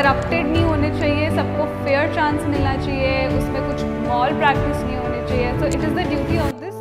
Corrupted नहीं होने चाहिए सबको फेयर चांस मिलना चाहिए उसमें कुछ मॉल प्रैक्टिस नहीं होनी चाहिए तो it is the duty of this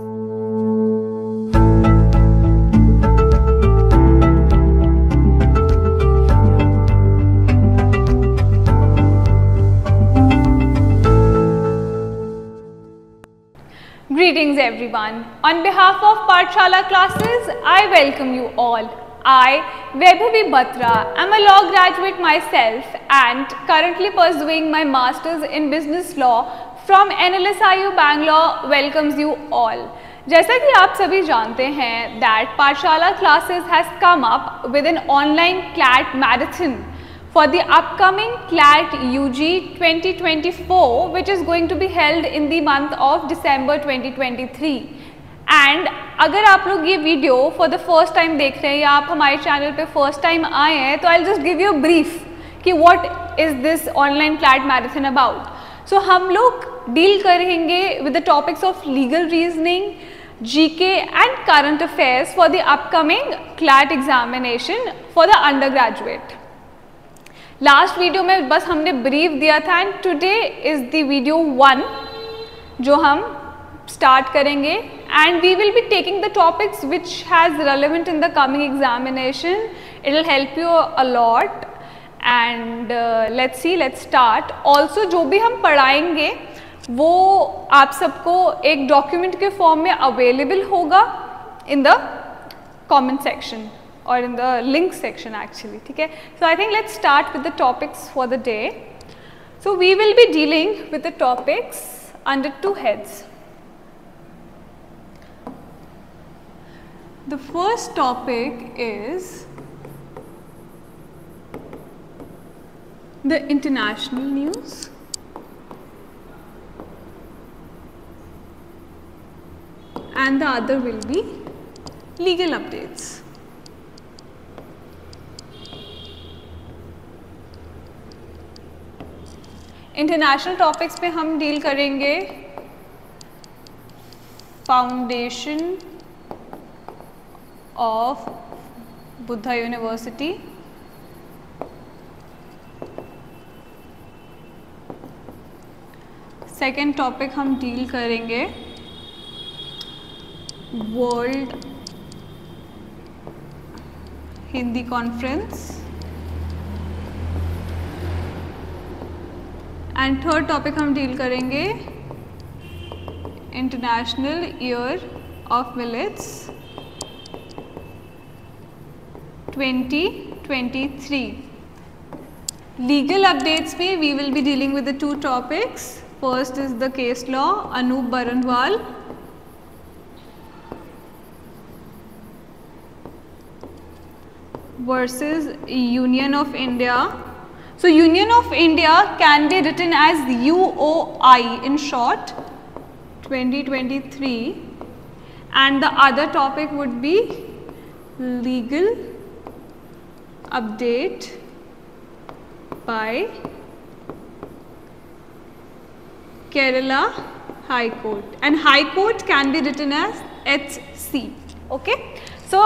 Greetings everyone. On behalf of Pathshala classes, I welcome you all. I, Vaibhavi Batra, am a law graduate myself and currently pursuing my masters in business law from NLSIU Bangalore welcomes you all. जैसा कि आप सभी जानते हैं that Pathshala classes has come up with an online CLAT marathon for the upcoming CLAT UG 2024 which is going to be held in the month of December 2023 And अगर आप लोग ये video for the first time देख रहे हैं या आप हमारे चैनल पे फ़र्स्ट टाइम आए हैं तो I just give you brief कि what is this online CLAT marathon about so हम लोग डील करेंगे with the topics of legal reasoning GK and current affairs for the upcoming CLAT examination for the under graduate last video में बस हमने brief दिया था and today is the video one जो हम स्टार्ट करेंगे and we will be taking the topics which has relevant in the coming examination it will help you a lot and let's see let's start also जो भी हम पढ़ाएँगे, वो आप सबको एक डॉक्यूमेंट के फॉर्म में अवेलेबल होगा in the comment section or in the link section, actually okay so, i think let's start with the topics for the day. So, we will be dealing with the topics under two heads. the first topic is the international news and the other will be legal updates international topics पे हम deal करेंगे foundation Of Buddha university second topic हम deal करेंगे world Hindi conference and third topic हम deal करेंगे international year of millets 2023 legal updates में we will be dealing with the two topics. First is the case law Anup Baranwal versus Union of India. So Union of India can be written as UOI in short 2023 and the other topic would be legal update by Kerala High Court and High Court can be written as HC. Okay. So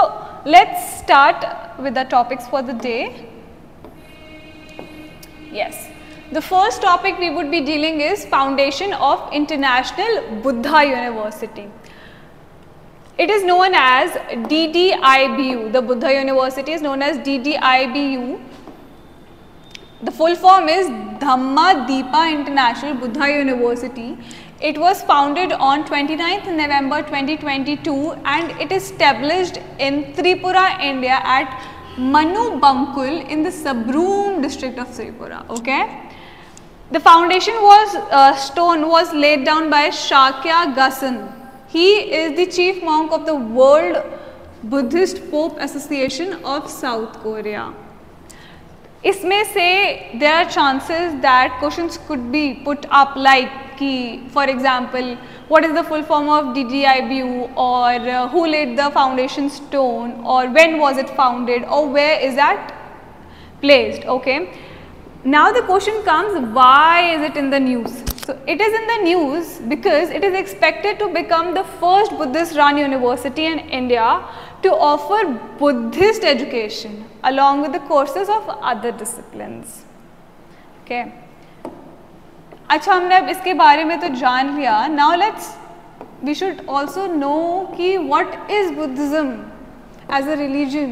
let's start with the topics for the day. Yes. The first topic we would be dealing is foundation of International Buddha University. It is known as DDIBU. The Buddha University is known as DDIBU. The full form is Dhamma Deepa International Buddha University. It was founded on 29th November 2022 and it is established in Tripura, India at Manu Bankul in the Sabroom district of Tripura. Okay. The foundation was uh, stone was laid down by Shakya Gasan. He is the chief monk of the World Buddhist Pope Association of South Korea. इसमें से there are chances that questions could be put up like कि for example what is the full form of DDIBU or uh, who laid the foundation stone or when was it founded or where is that placed okay. Now the question comes why is it in the news? So it is in the news because it is expected to become the first Buddhist run university in India to offer Buddhist education along with the courses of other disciplines. Okay अच्छा हमने अब इसके बारे में तो जान लिया now let's we should also know कि what is Buddhism as a religion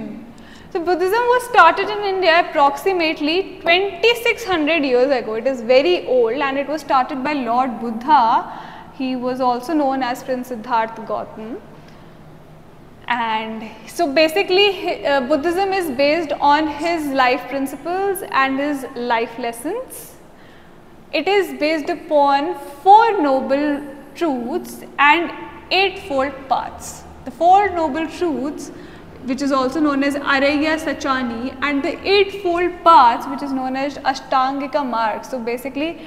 so Buddhism was started in India approximately 2600 years ago. It is very old and it was started by Lord Buddha. He was also known as Prince Siddhartha Gautama. And so basically uh, Buddhism is based on his life principles and his life lessons. It is based upon four noble truths and eightfold paths. The four noble truths which is also known as Araya Sachani and the eightfold paths which is known as Ashtangika Marg. So basically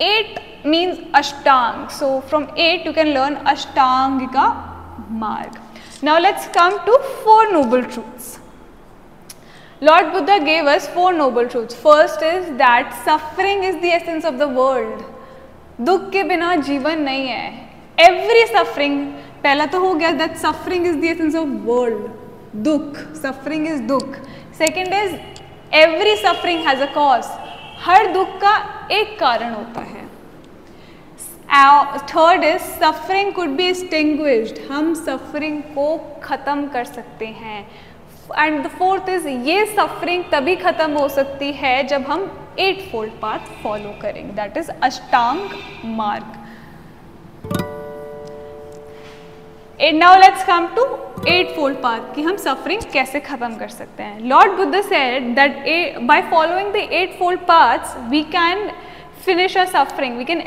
eight means Ashtang. So from eight you can learn Ashtangika Marg. Now let's come to four noble truths. Lord Buddha gave us four noble truths. First is that suffering is the essence of the world. दुख के बिना जीवन नहीं है every suffering पहला तो हो गया that suffering is the essence of world दुख. सफरिंग इज़ दुख. Second is every suffering has a cause हर दुख का एक कारण होता है. Third is suffering could be extinguished हम सफरिंग को ख़त्म कर सकते हैं. एंड द फोर्थ इज़ ये सफरिंग तभी ख़त्म हो सकती है जब हम एट फोल्ड पाथ फॉलो करेंगे. दैट इज़ अष्टांग मार्ग. Now let's come to eight fold path कि हम सफरिंग कैसे ख़त्म कर सकते हैं। Lord Buddha said that by following the eight fold paths we can finish finish our suffering, we can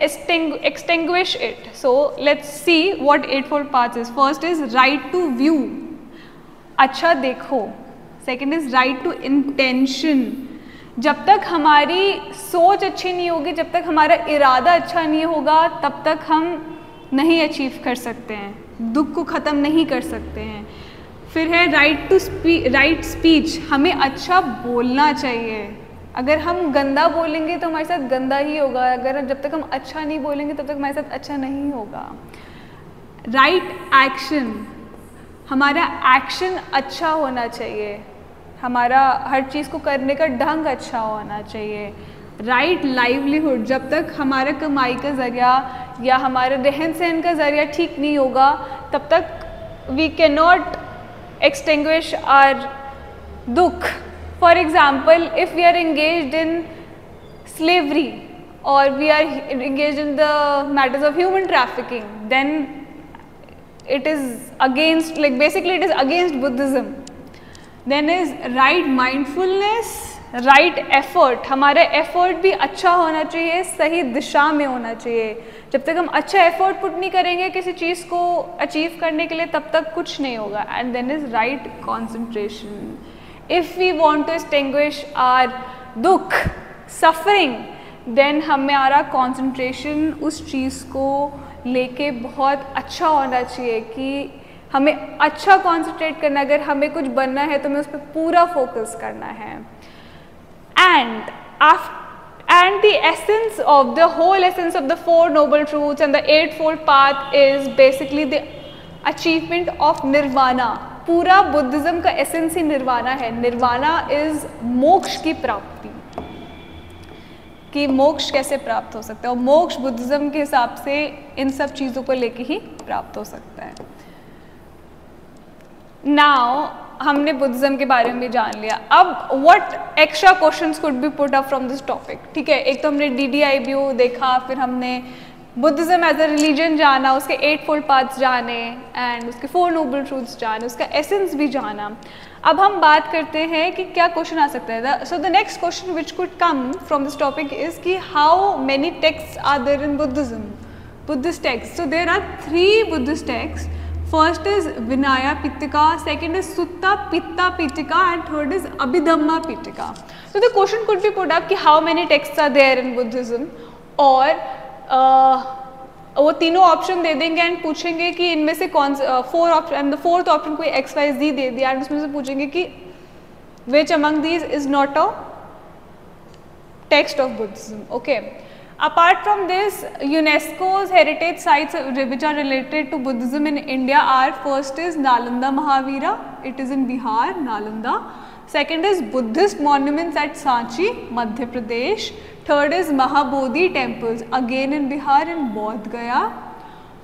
extinguish it. So, let's see what eightfold path is. First is right to view. अच्छा देखो। Second is right to intention जब तक हमारी सोच अच्छी नहीं होगी, जब तक हमारा इरादा अच्छा नहीं होगा, तब तक हम नहीं अचीव कर सकते हैं। दुख को ख़त्म नहीं कर सकते हैं। फिर है राइट टू स्पी राइट स्पीच हमें अच्छा बोलना चाहिए। अगर हम गंदा बोलेंगे तो हमारे साथ गंदा ही होगा। अगर जब तक हम अच्छा नहीं बोलेंगे, तब तक हमारे साथ अच्छा नहीं होगा। राइट एक्शन हमारा एक्शन अच्छा होना चाहिए। हमारा, हर चीज़ को करने का ढंग अच्छा होना चाहिए। राइट लाइवलीहुड जब तक हमारा कमाई का ज़रिया या हमारे रहन सहन का ज़रिया ठीक नहीं होगा तब तक we can not extinguish our दुख for example if we are engage in slavery और we are engage in the matters of human trafficking then it is against like basically it is against Buddhism. Then is right mindfulness, right effort हमारा effort भी अच्छा होना चाहिए, सही दिशा में होना चाहिए। जब तक हम अच्छा एफर्ट पुट नहीं करेंगे किसी चीज़ को अचीव करने के लिए, तब तक कुछ नहीं होगा। And then is right concentration. If we want to extinguish our दुख, suffering, then हमारा concentration उस चीज़ को लेके बहुत अच्छा होना चाहिए कि हमें अच्छा कॉन्सेंट्रेट करना अगर हमें कुछ बनना है तो हमें उस पर पूरा फोकस करना है। And and the essence of the whole essence of the four noble truths and the eight four path is basically the achievement of nirvana पूरा बुद्धिज्म का एसेंस ही निर्वाणा है निर्वाणा इज़ मोक्ष की प्राप्ति कि मोक्ष कैसे प्राप्त हो सकता है और मोक्ष बुद्धिज्म के हिसाब से इन सब चीज़ों को लेके ही प्राप्त हो सकता है नाउ हमने बुद्धिज्म के बारे में भी जान लिया। अब what extra questions could be put up from this topic ठीक है, एक तो हमने D D I B O देखा, फिर हमने बुद्धिज्म एज अ रिलीजन जाना, उसके एट फोल्ड पार्ट्स जाने एंड उसके फोर नोबल ट्रूथ्स जाने, उसका एसेंस भी जाना। अब हम बात करते हैं कि क्या क्वेश्चन आ सकता है। So the next question which could come from this topic is कि how many texts are there in Buddhism Buddhist text so there are three Buddhist text first is Vinaya Pitaka second is Sutta Pitta Pitaka and third is Abhidhamma Pitaka so the question could be put up कि how many text are there in Buddhism और uh, वो तीनों option दे देंगे and पूछेंगे कि इनमें से कौन four option and the fourth option कोई एक्स वाई जी दे दिया एंड उसमें से पूछेंगे कि which among these is not a text of Buddhism okay Apart from this, UNESCO's heritage sites which are related to Buddhism in India are first is Nalanda Mahavira, it is in Bihar, Nalanda. Second is Buddhist monuments at Sanchi, Madhya Pradesh. Third is Mahabodhi temples, again in Bihar in Bodh Gaya.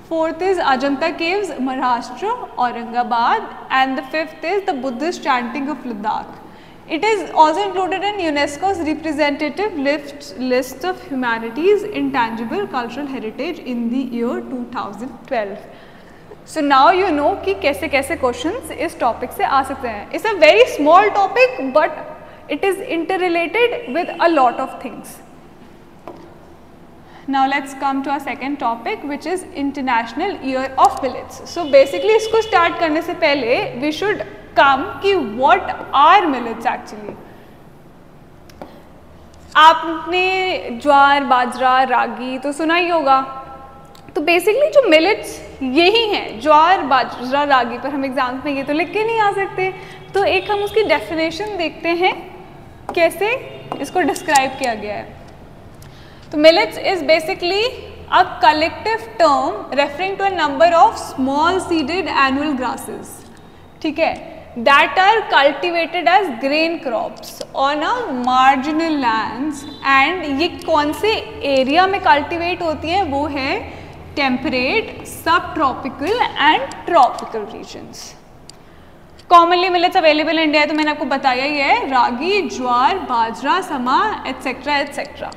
Fourth is Ajanta caves, Maharashtra, Aurangabad. And the fifth is the Buddhist chanting of Ladakh. It is also included in UNESCO's representative list, list of humanities intangible cultural heritage in the year 2012. So now you know कि कैसे कैसे question इस topic से आ सकते हैं it's a very small topic but it is interrelated with a lot of things now let's come to our second topic which is international year of millets so basically इसको start करने से पहले we should come कि what are millets actually? आपने ज्वार, बाजरा, रागी तो सुना ही होगा। तो बेसिकली जो मिलेट्स यही हैं, ज्वार, बाजरा, रागी पर हम एग्ज़ाम्स में ये तो लिख के नहीं आ सकते। तो एक हम उसकी डेफिनेशन देखते हैं, कैसे इसको डिस्क्राइब किया गया है। तो millets is basically a collective term referring to a number of small seeded annual grasses ठीक है? That are cultivated as grain crops on a marginal lands and ये कौन से एरिया में कल्टिवेट होती है? वो है temperate, subtropical and tropical regions. Commonly millets available India है तो मैंने आपको बताया ही है ragi jowar bajra sama etcetera etcetera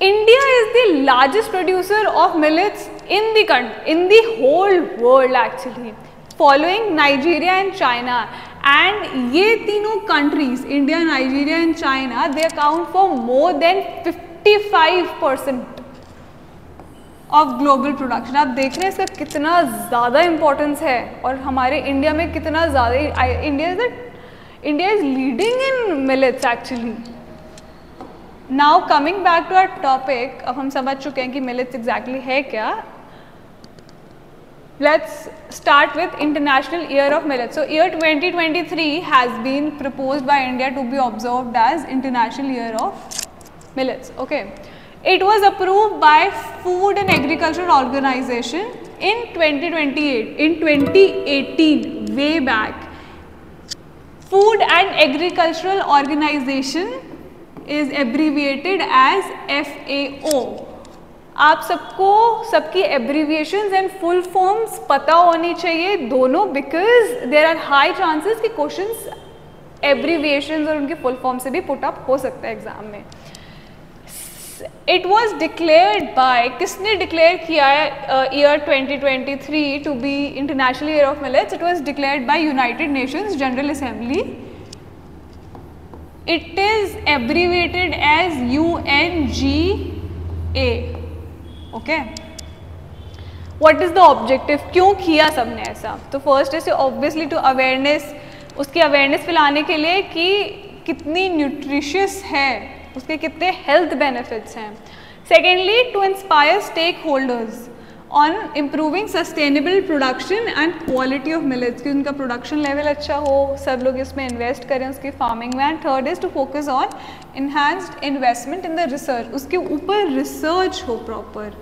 India is the largest producer of millets in the in the whole world actually following Nigeria and China and ये तीनों countries India Nigeria and China they account for more than 55 percent of global production आप देख रहे हैं इसका कितना ज़्यादा importance है और हमारे इंडिया में कितना ज़्यादा India is India is leading in millets actually now coming back to our topic अब हम समझ चुके हैं कि मिलेट्स एग्जैक्टली है क्या। Let's start with international year of millet so year 2023 has been proposed by india to be observed as international year of millets okay It was approved by Food and Agriculture Organization in 2028, in 2018, way back. Food and Agricultural Organization is abbreviated as FAO. आप सबको, सबकी abbreviation and full forms पता होनी चाहिए दोनों because there are high chances कि question abbreviation और उनके फुल फॉर्म से भी पुट अप हो सकता है एग्ज़ाम में। इट वॉज़ डिक्लेयर बाय किसने डिक्लेयर किया है year twenty twenty three to be international year of millets it was declare by united nations general assembly it is abbreviated as U N G A okay? What is the objective क्यों किया सबने ऐसा? तो first is obviously to awareness उसकी awareness फैलाने के लिए कि कितनी न्यूट्रिशियस है, उसके कितने हेल्थ बेनिफिट्स हैं। Secondly to inspire stake holders on improving sustainable production and quality of millets कि उनका प्रोडक्शन लेवल अच्छा हो सब लोग इसमें इन्वेस्ट करें उसकी फ़ार्मिंग में and third is to focus on enhanced investment in the research उसके ऊपर रिसर्च हो proper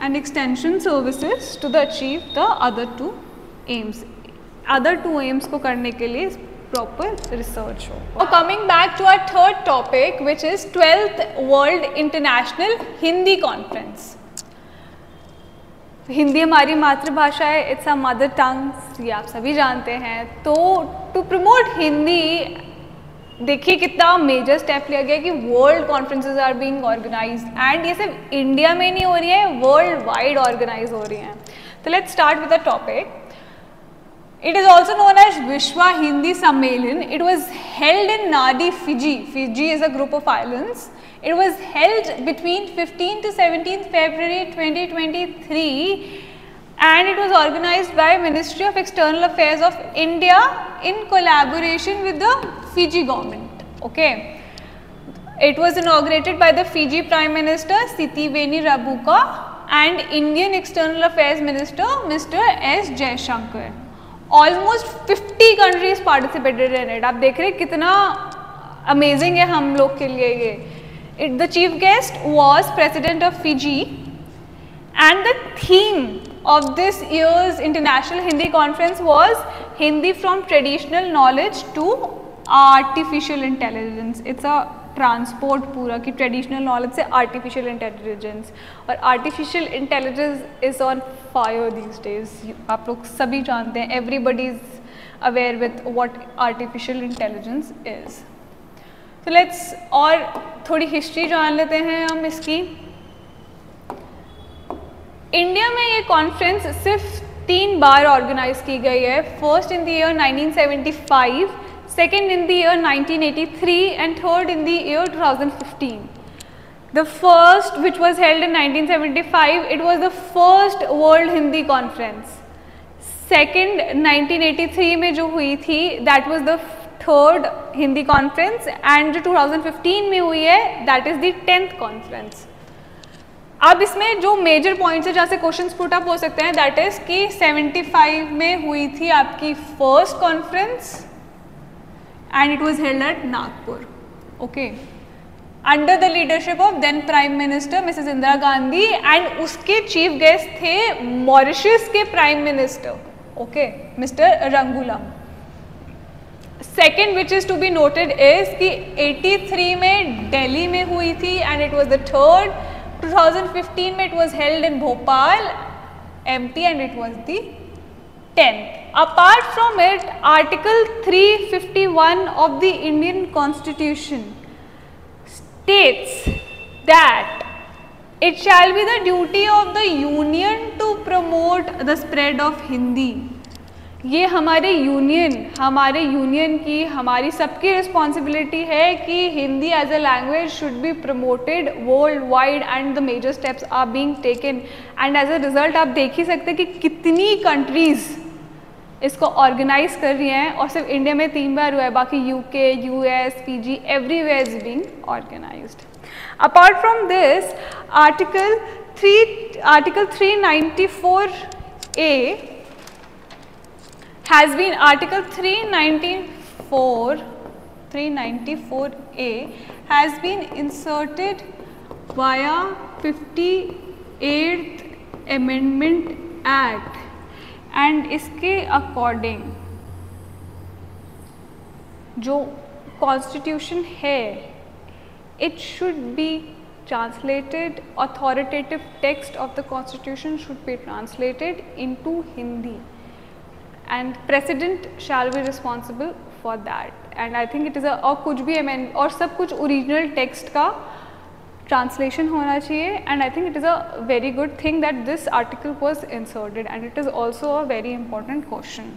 and extension services to the achieve the other two aims other two aims को करने के लिए proper research. Now coming back to our third topic which is 12th World International Hindi Conference. Hindi हमारी मातृभाषा है it's a mother tongue ये आप सभी जानते हैं। तो टू प्रमोट हिंदी, देखिए कितना मेजर स्टेप लिया गया कि world conferences are being organise and ये सिर्फ़ इंडिया में नहीं हो रही है वर्ल्ड वाइड ऑर्गेनाइज हो रही हैं। तो let's start with the topic It is also known as Vishwa Hindi Sammelan. It was held in Nadi, Fiji. Fiji is a group of islands. It was held between 15 to 17 February 2023 and it was organized by Ministry of External Affairs of India in collaboration with the Fiji government. Okay. It was inaugurated by the Fiji Prime Minister Sitiveni Rabuka and Indian External Affairs Minister Mr. S. Jaishankar. Almost 50 countries participated in it आप देख रहे हैं कितना amazing है हम लोग के लिए ये it the chief guest was president of Fiji and the theme of this year's international Hindi conference was Hindi from traditional knowledge to artificial intelligence. It's a transport पूरा कि ट्रेडिशनल नॉलेज से artificial intelligence और artificial intelligence is on fire these days आप लोग सभी जानते हैं everybody is aware with what artificial intelligence is तो लेट्स और थोड़ी हिस्ट्री जान लेते हैं हम इसकी. इंडिया में ये कॉन्फ्रेंस सिर्फ़ तीन बार ऑर्गेनाइज की गई है. First in the year 1975 second in the year 1983 and third in the year 2015. The first which was held in 1975, it was the first World Hindi Conference. Second 1983 में जो हुई थी that was the third Hindi conference and जो 2015 में हुई है that is the 10th conference. अब इसमें जो मेजर पॉइंट्स है जहाँ से क्वेश्चंस पुट अप हो सकते हैं दैट इज़ कि 75 में हुई थी आपकी first conference and it was held at Nagpur. Okay. Under the leadership of then Prime Minister Mrs. Indira Gandhi and uske chief guest the Mauritius ke Prime Minister. Okay. Mr. Rangulam. Second which is to be noted is कि 83 में Delhi में हुई थी and it was the third. 2015 में it was held in Bhopal, MP and it was the 10th. Apart from it, Article 351 of the Indian Constitution states that it shall be the duty of the Union to promote the spread of Hindi. ये हमारे union हमारे union की हमारी सबकी responsibility है कि Hindi as a language should be promoted worldwide and the major steps are being taken and as a result आप देख ही सकते हैं कि कितनी कंट्रीज़ इसको ऑर्गेनाइज कर रही हैं और सिर्फ़ इंडिया में तीन बार हुआ है, बाकी UK US PG everywhere is being organised apart from this article three article 394 A has been, article 394 394 a has been inserted via 58th amendment act. And इसके अकॉर्डिंग जो कॉन्स्टिट्यूशन है it should be translated authoritative text of the constitution should be translated into Hindi and president shall be responsible for that and I think it is और कुछ भी amend और सब कुछ original text का translation होना चाहिए and I think it is a very good thing that this article was inserted and it is also a very important question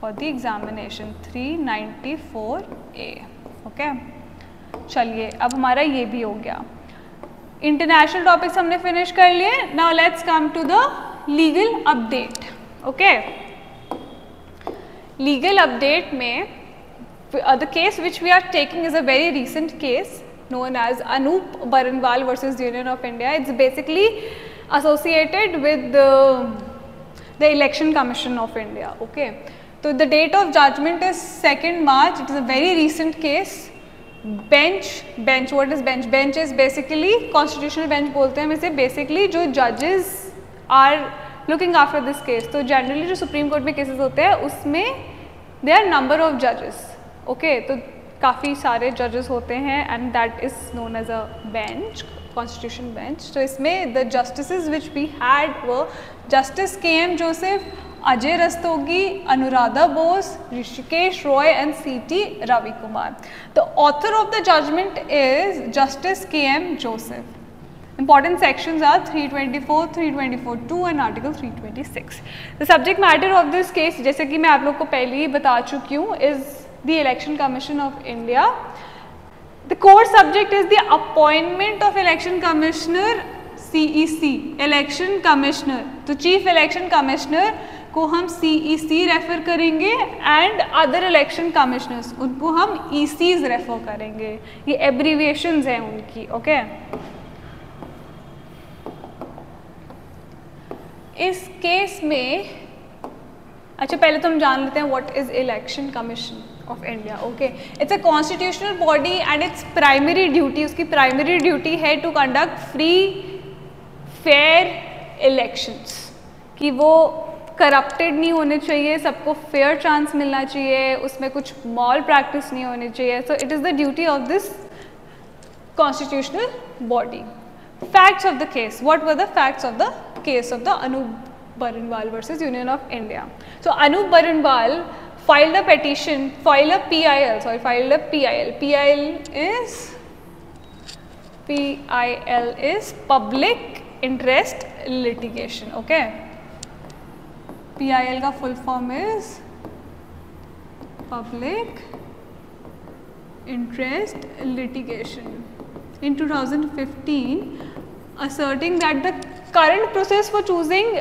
for the examination three ninety four A okay चलिए, अब हमारा ये भी हो गया। International topics हमने finish कर लिए now let's come to the legal update okay legal update में the case which we are taking is a very recent case known as Anup Baranwal versus Union of India. It's basically associated with the, the Election Commission of India. Okay. So the date of judgment is 2nd March. It is a very recent case. Bench, bench, what is bench? Bench is basically constitutional bench बोलते हैं वैसे basically जो judges are looking after this case. तो generally जो Supreme Court में cases होते हैं उसमें there are number of judges. Okay, तो काफ़ी सारे जजेस होते हैं and that is known as a bench constitution bench तो इसमें the justice which we had वो justice K M Joseph Ajay Rastogi Anuradha Bose Hrishikesh Roy and C T Ravi Kumar the author of the judgment is justice K M Joseph Important sections are 324, 324 2 and Article 326. The subject matter of this case, जैसे कि मैं आप लोग को पहले ही बता चुकी हूँ, is the Election Commission of India. The core subject is the appointment of Election Commissioner CEC, Election Commissioner. तो Chief Election Commissioner को हम CEC रेफर करेंगे एंड अदर इलेक्शन कमिश्नर्स उनको हम ECs रेफर करेंगे ये एब्रीविएशंस हैं उनकी ओके okay? इस केस में अच्छा पहले तो हम जान लेते हैं what is election commission of India okay it's a constitutional body and its primary duty उसकी प्राइमरी ड्यूटी है to conduct free fair elections कि वो करप्टेड नहीं होने चाहिए सबको फेयर चांस मिलना चाहिए उसमें कुछ मॉल प्रैक्टिस नहीं होनी चाहिए so it is the duty of this constitutional body facts of the case what were the facts of the case of the Anoop Baranwal versus union of India so Anoop Baranwal filed a petition, filed a PIL, sorry, filed a PIL. PIL is PIL is public interest litigation. Okay. PIL का full form is public interest litigation. In 2015, asserting that the current process for choosing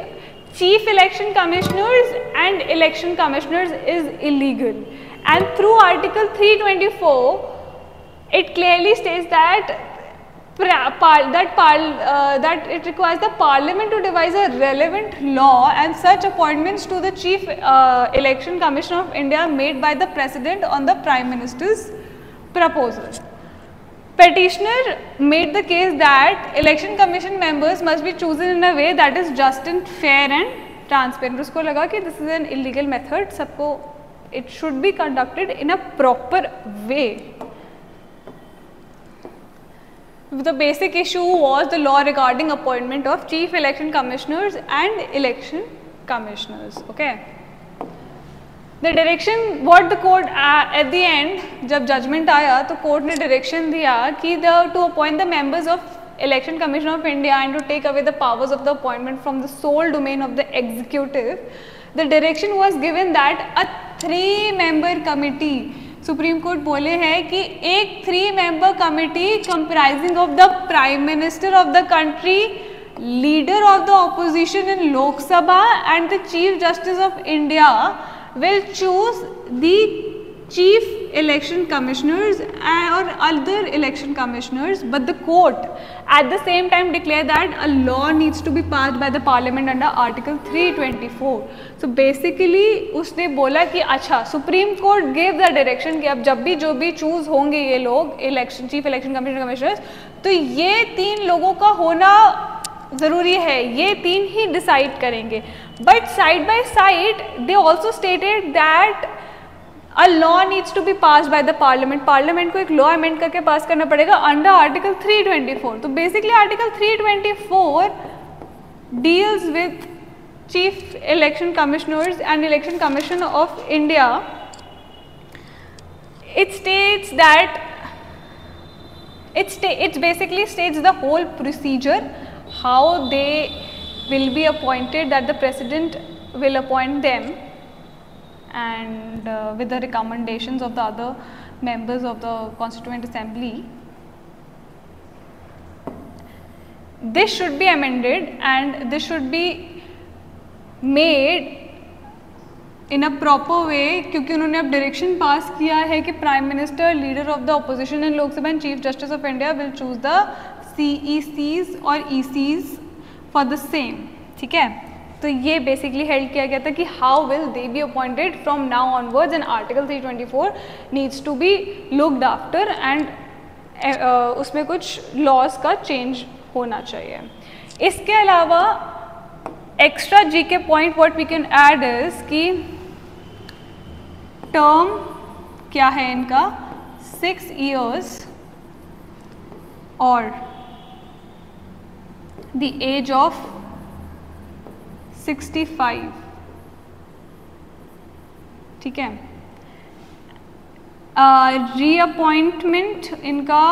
chief election commissioners and election commissioners is illegal. And through article 324 it clearly states that that uh, that it requires the parliament to devise a relevant law and such appointments to the chief uh, election commissioner of india made by the president on the prime minister's proposal Petitioner made the case that election commission members must be chosen in a way that is just and fair and transparent. उसको लगा कि this is an illegal method, सबको it should be conducted in a proper way. The basic issue was the law regarding appointment of chief election commissioners and election commissioners. Okay. The direction what the court at the end जब judgment आया तो court ने direction दिया कि the to appoint the members of election commission of india and to take away the powers of the appointment from the sole domain of the executive the direction was given that a three member committee supreme court बोले हैं कि एक three member committee comprising of the prime minister of the country leader of the opposition in Lok Sabha and the chief justice of India will choose the chief election commissioners or other election commissioners but the court at the same time declare that a law needs to be passed by the parliament under article 324 so basically उसने बोला कि अच्छा supreme court gave the direction कि अब जब भी जो भी चूज़ होंगे ये लोग election chief election commissioner commissioners तो ये तीन लोगों का होना ज़रूरी है ये तीन ही डिसाइड करेंगे. But side by side they also stated that a law needs to be pass by the parliament parliament को एक लॉ अमेंड करके पास करना पड़ेगा अंडर आर्टिकल 324 तो basically article 324 deals with chief election commissioners and election commission of India that it, sta it basically states the whole procedure. how they will be appointed that the president will appoint them and uh, with the recommendations of the other members of the constituent assembly this should be amended and this should be made in a proper way क्योंकि उन्होंने अब direction pass किया है कि prime minister leader of the opposition in Lok Sabha and chief justice of India will choose the CECs और ECs for the same ठीक है? तो ये बेसिकली हेल्ड किया गया था कि how will they be appointed from now onwards and article 324 needs to be looked after and उसमें कुछ लॉज का चेंज होना चाहिए। इसके अलावा extra G K point what we can add is कि टर्म क्या है इनका? सिक्स ईयर्स और the age of 65 ठीक है? रीअपॉइंटमेंट uh, इनका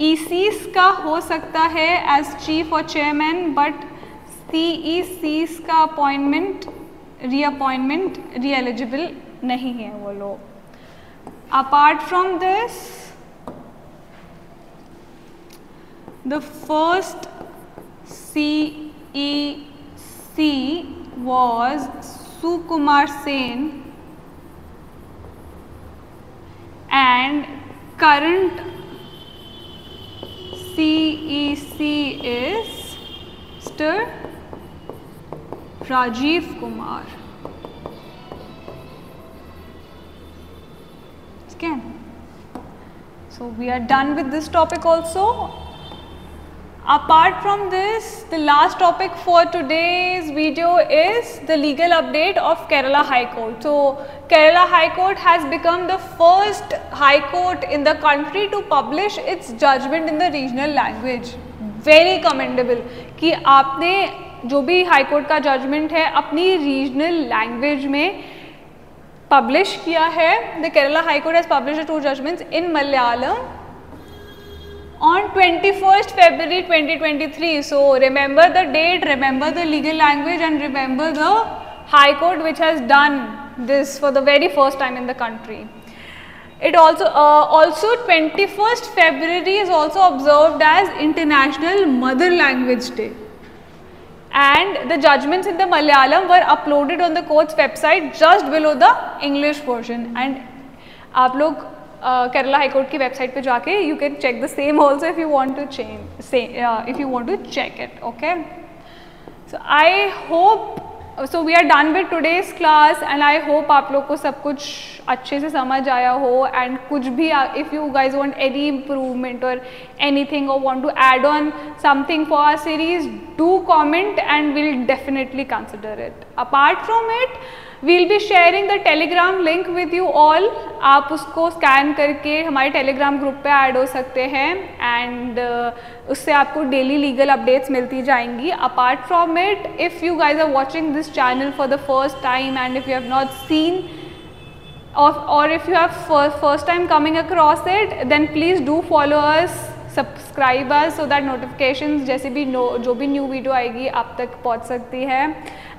ईसीस का हो सकता है एज चीफ और चेयरमैन बट सीईसीस का अपॉइंटमेंट रीअपॉइंटमेंट री एलिजिबल नहीं है वो लोग. Apart from this The first CEC was Sukumar Sen and current CEC is Mr. Rajiv Kumar. Okay. So we are done with this topic also. Apart from this, the last topic for today's video is the legal update of Kerala High Court. So, Kerala High Court has become the first High Court in the country to publish its judgment in the regional language. Very commendable कि आपने जो भी high court का judgment है अपनी regional language में publish किया है the Kerala high court has publish two judgments in Malayalam on 21st February 2023. So remember the date, remember the legal language and remember the High Court which has done this for the very first time in the country. It also, uh, also 21st February is also observed as International Mother Language Day. And the judgments in the Malayalam were uploaded on the court's website just below the English version. And आप लोग Kerala high court की website पे जाके you can check the same also if you want to change if you want to check it okay so I hope so we are done with today's class and I hope आप लोग को सब कुछ अच्छे से समझ आया हो एंड कुछ भी if you guys want any improvement और एनी थिंग और want to add on something for our series do comment and will definitely consider it apart from it we'll be sharing the Telegram link with you all आप उसको scan करके हमारे Telegram group पे add हो सकते हैं and uh, उससे आपको डेली लीगल अपडेट्स मिलती जाएँगी. Apart from it if you guys are watching this channel for the first time and if you have not seen if you have first, first time coming across it then please do follow us subscribe us so that notification जैसे भी नो जो भी new video आएगी आप तक पहुँच सकती है।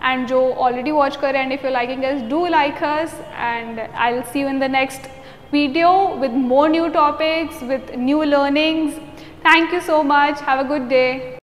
एंड जो ऑलरेडी वॉच कर रहे हैं and if you liking us do like us and I will see you in the next video with more new topics with new learnings thank you so much have a good day.